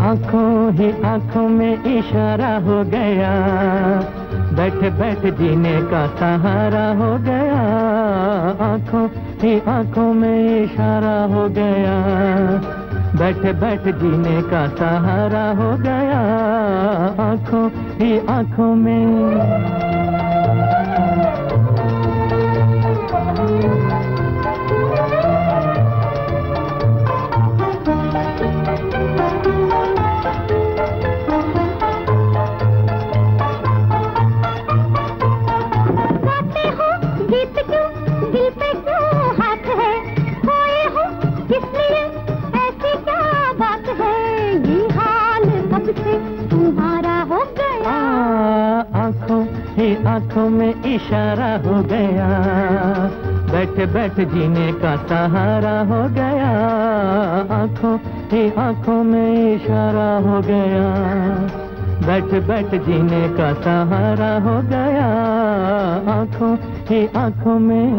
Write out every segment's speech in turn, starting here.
आँखों ही आँखों में इशारा हो गया। बैठ बैठ जीने का सहारा हो गया। आँखों ही आँखों में इशारा हो गया। बैठ बैठ जीने का सहारा हो गया। आँखों ही आँखों में आँखों में इशारा हो गया। बैठ बैठ जीने का सहारा हो गया। आँखों ही आँखों में इशारा हो गया। बैठ बैठ जीने का सहारा हो गया। आँखों ही आँखों में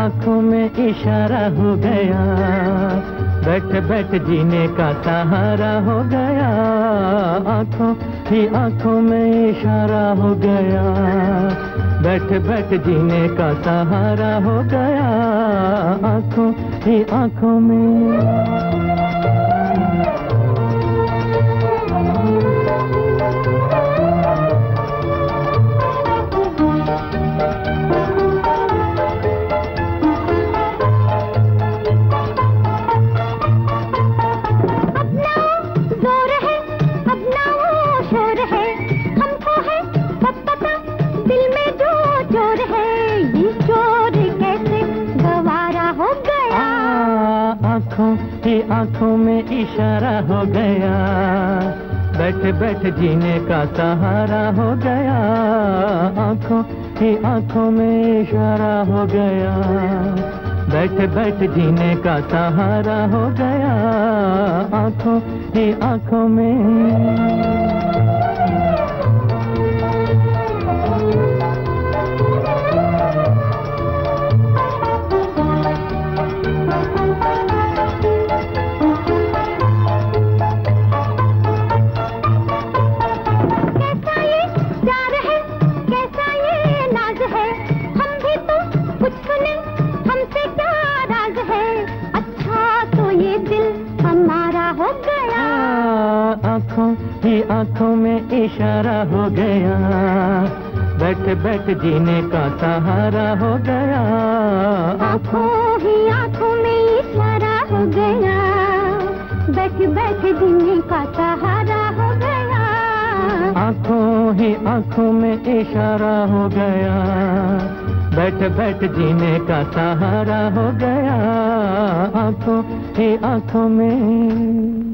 आँखों में इशारा हो गया। बैठ बैठ जीने का सहारा हो गया। आँखों ही आँखों में इशारा हो गया। बैठ बैठ जीने का सहारा हो गया। आँखों ही आँखों में बैठ जीने का सहारा हो गया। आँखों की आँखों में इशारा हो गया। बैठ बैठ जीने का सहारा हो गया। आँखों की आँखों में बैठ जीने का सहारा हो गया। आँखों ही आँखों में इशारा हो गया। बैठ बैठ जीने का सहारा हो गया। आँखों ही आँखों में इशारा हो गया। बैठ बैठ जीने का सहारा हो गया। आँखों ही आँखों में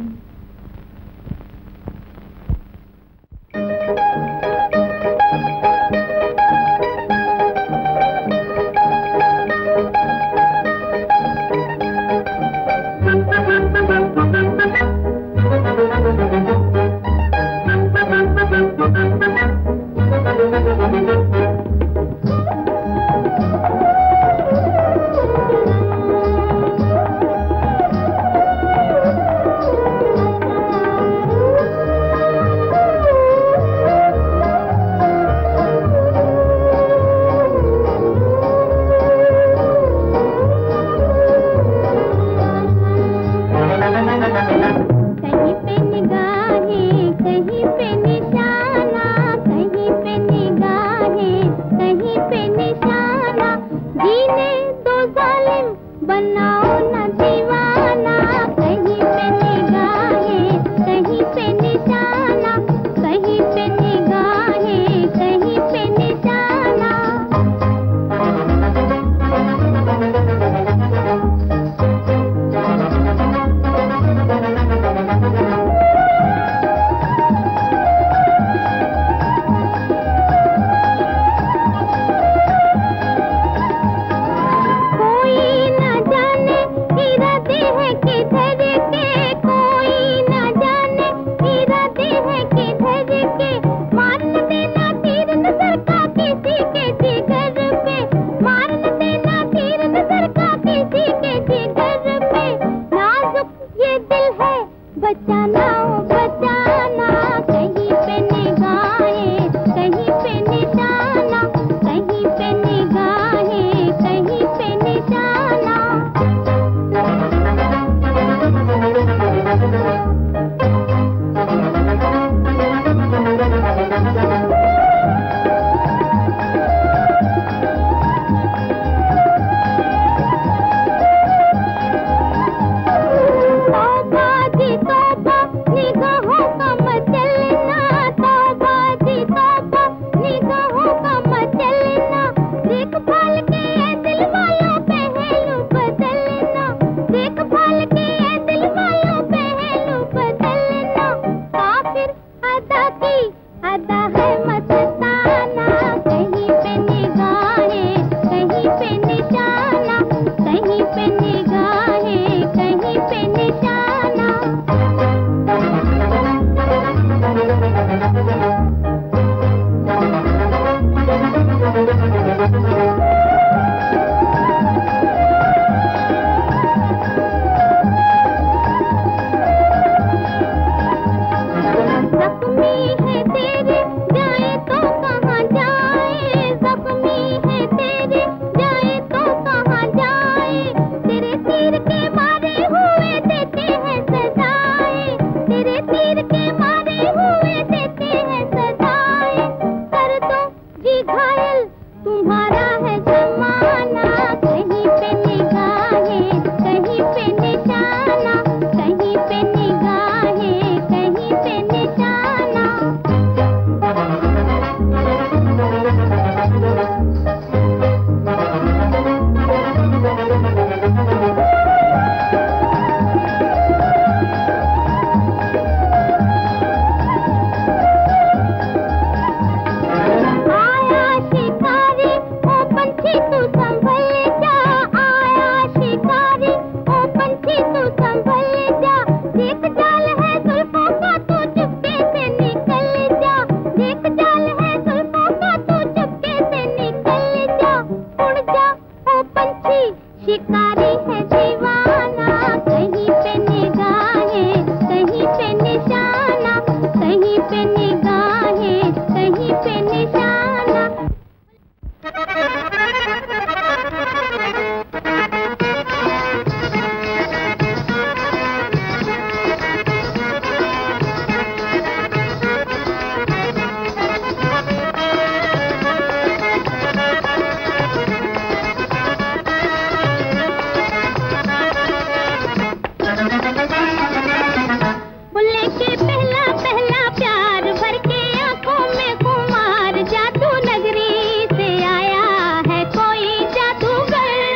शिकारी है जीवन।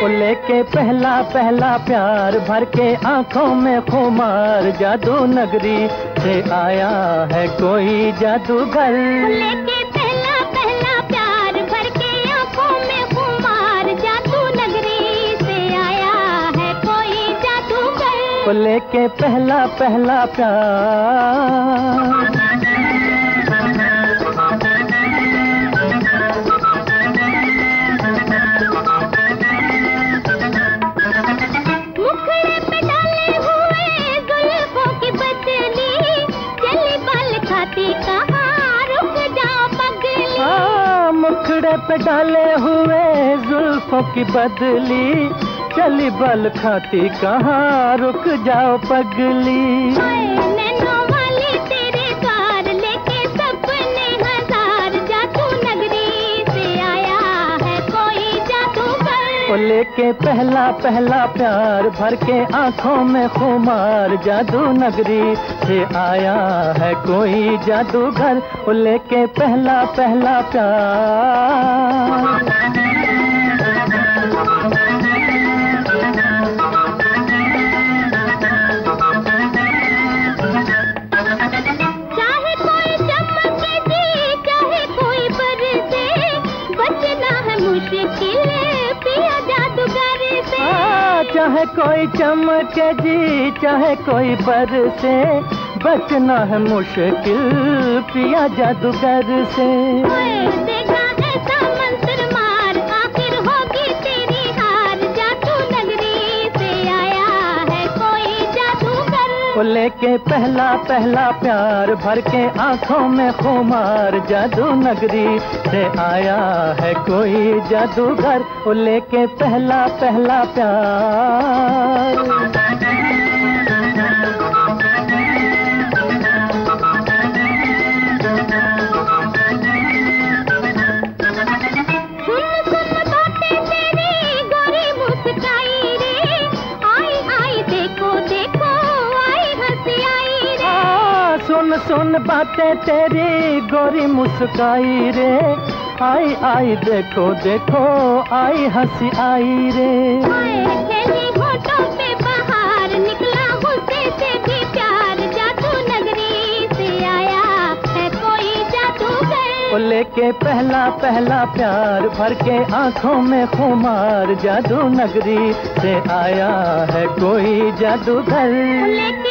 लेके पहला पहला प्यार भर के आँखों में जादू नगरी से आया है कोई जादूगर। लेके पहला पहला प्यार भर के आँखों में खुमार जादू नगरी से आया है कोई जादूगर। लेके पहला पहला प्यार। टुकड़े पे डाले हुए जुल्फों की बदली। चली बल खाती कहाँ रुक जाओ पगली? को लेके पहला पहला प्यार भर के आँखों में खुमार जादू नगरी से आया है कोई जादूगर को लेके पहला पहला प्यार। चाहे कोई चमके जी चाहे कोई बरसे बचना है मुश्किल पिया जादूगर से। लेके पहला पहला प्यार भर के आँखों में खुमार। जादू नगरी से आया है कोई जादूगर लेके पहला पहला प्यार। बातें तेरी गोरी मुस्काई रे। आई आई देखो देखो आई हँसी आई रे। लेके पहला पहला प्यार भर के आँखों में खुमार जादू नगरी से आया है कोई जादूगर। लेके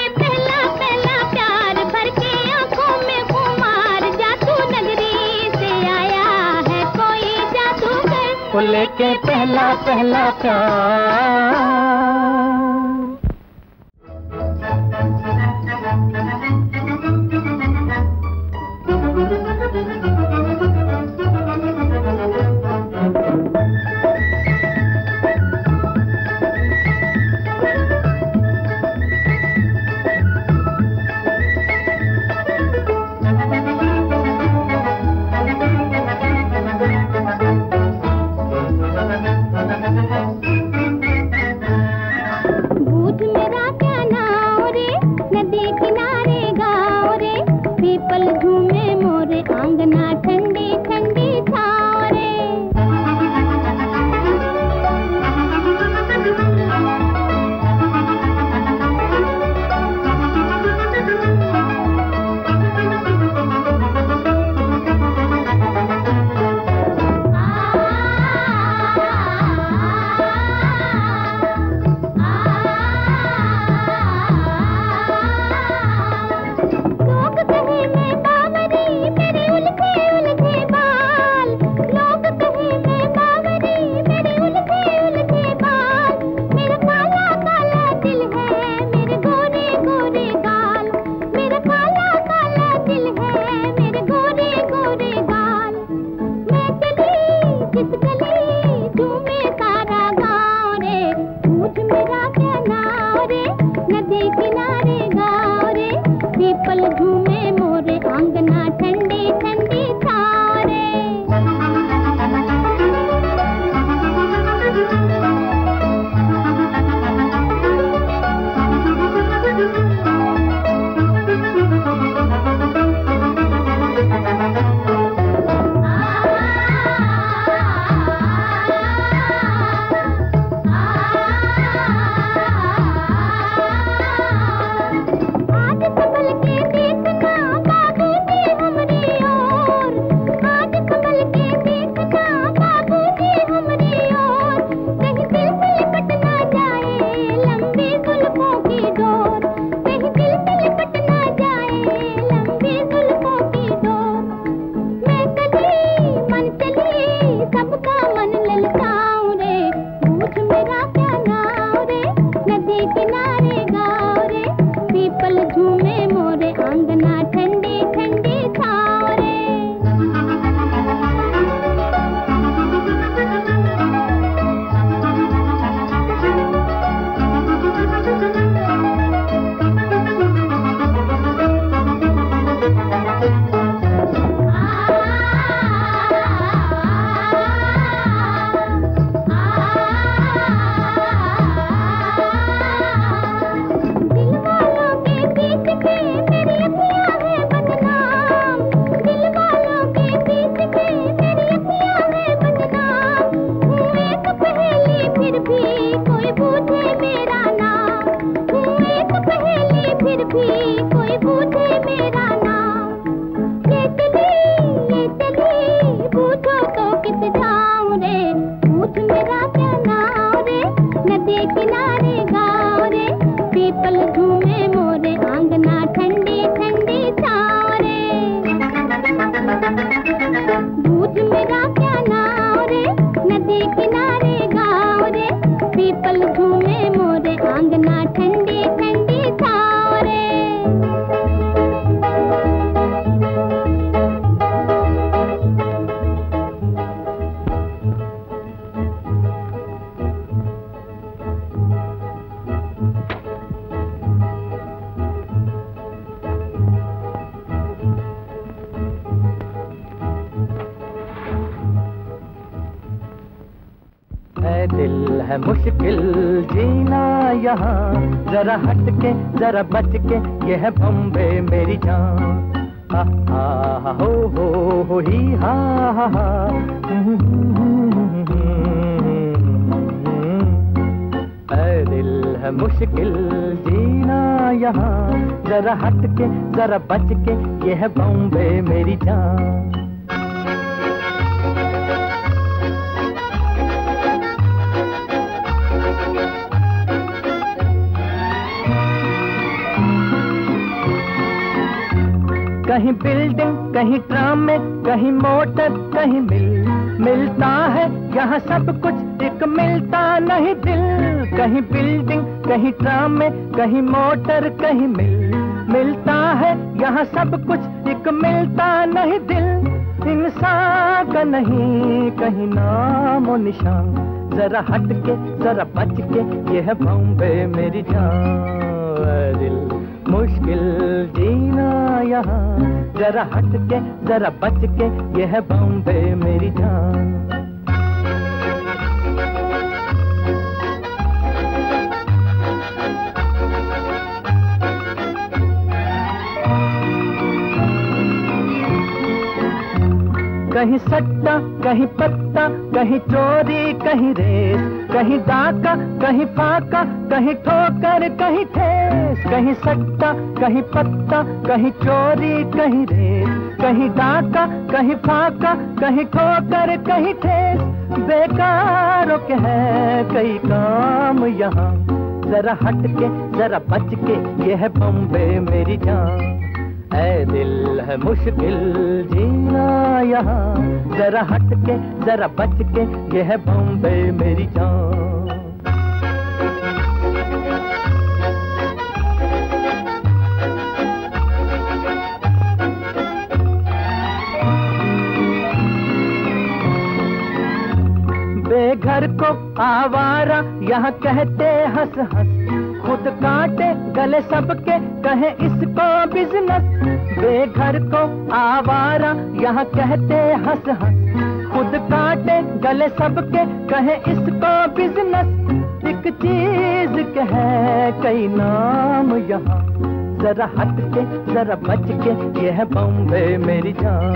के पहला पहला प्यार। तोरा क्या है मुश्किल जीना यहाँ। जरा हट के जरा बच के ये है बम्बे मेरी जान। हा हा, हो हो हो, ही, हा हा हा दिल है मुश्किल जीना यहाँ। जरा हट के जरा बच के ये है बॉम्बे मेरी जान। कहीं बिल्डिंग कहीं ट्राम में, कहीं मोटर कहीं मिल मिलता है, यहाँ सब कुछ एक मिलता नहीं दिल. कहीं बिल्डिंग कहीं ट्राम में, कहीं मोटर कहीं मिल मिलता है, यहाँ सब कुछ एक मिलता नहीं दिल. इंसान का नहीं, कहीं नाम और निशान. जरा हट के जरा बच के यह बॉम्बे मेरी जान दिल. मुश्किल जीना यहाँ। जरा हट के जरा बच के यह बॉम्बे मेरी जान। कहीं सट्टा, कहीं पत्ता, कहीं चोरी, कहीं रेस। कहीं डाका कहीं फाका कहीं ठोकर कहीं ठेस, कहीं सट्टा, कहीं पत्ता, कहीं चोरी, कहीं रेस, कहीं डाका कहीं फाका कहीं ठोकर कहीं ठेस। बेकारों के है कई काम यहाँ। जरा हट के जरा बच के यह बम्बे मेरी जान। ऐ दिल है मुश्किल जीना यहाँ। जरा हट के जरा बच के यह बॉम्बे मेरी जान। यहाँ कहते हंस हंस, खुद काटे गले सबके, कहे इसको बिज़नेस बेघर को आवारा, यहाँ कहते हंस हंस, खुद काटे गले सबके, कहे इसको बिज़नेस एक चीज़ के है कई नाम यहाँ, जरा हट के, जरा बच के, यह बॉम्बे मेरी जान,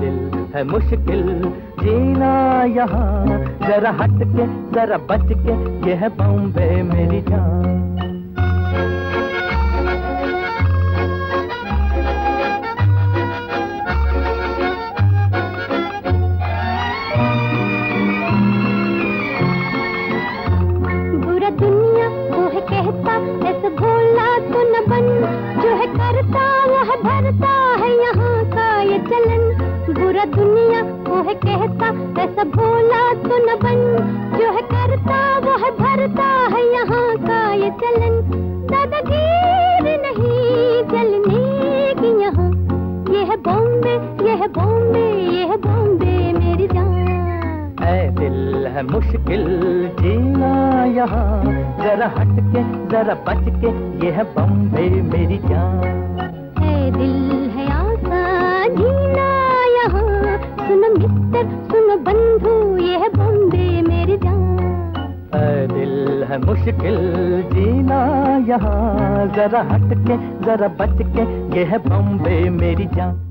दिल। है मुश्किल जीना यहाँ। जरा हट के जरा बच के यह बॉम्बे मेरी जान। है बॉम्बे ये बॉम्बे मेरी जान। ऐ दिल मुश्किल जीना यहाँ। जरा हट के जरा बच के ये है बॉम्बे मेरी जान। है दिल है आसा जीना यहाँ। सुनो मित्र सुनो बंधु ये है बॉम्बे मेरी जान। है दिल है मुश्किल जीना यहाँ। जरा हट के जरा बच के ये है बॉम्बे मेरी जान।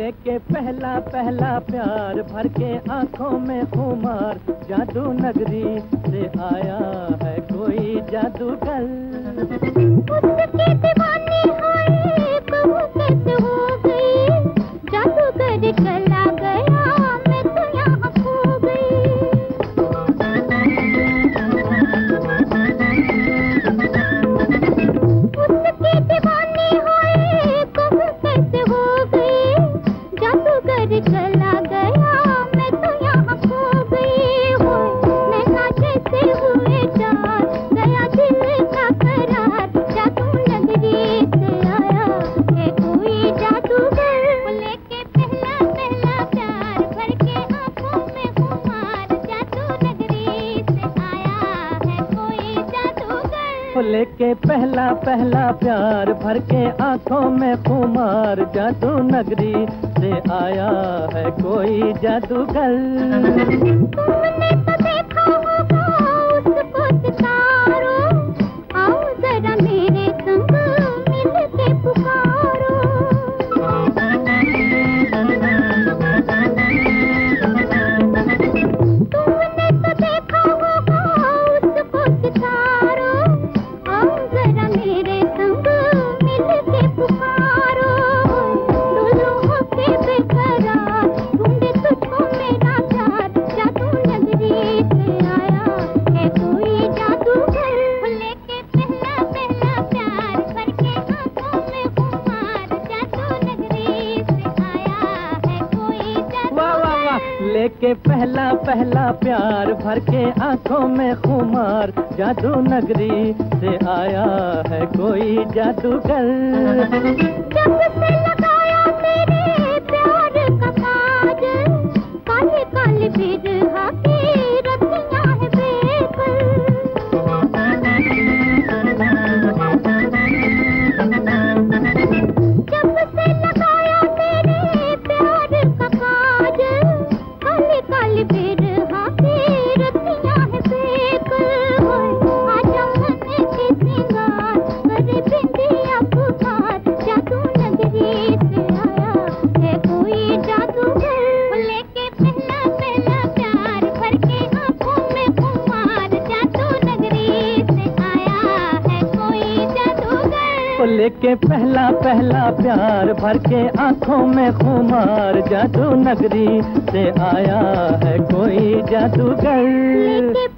लेके पहला पहला प्यार भर के आँखों में खुमार जादू नगरी से आया है कोई जादूगर। उसके लेके पहला पहला प्यार भर के आँखों में खुमार जादू नगरी से आया है कोई जादूगर। पहला प्यार भर के आँखों में खुमार जादू नगरी से आया है कोई जादूगर। जब से लगाया काले लेके पहला पहला प्यार भर के आँखों में खुमार जादू नगरी से आया है कोई जादूगर।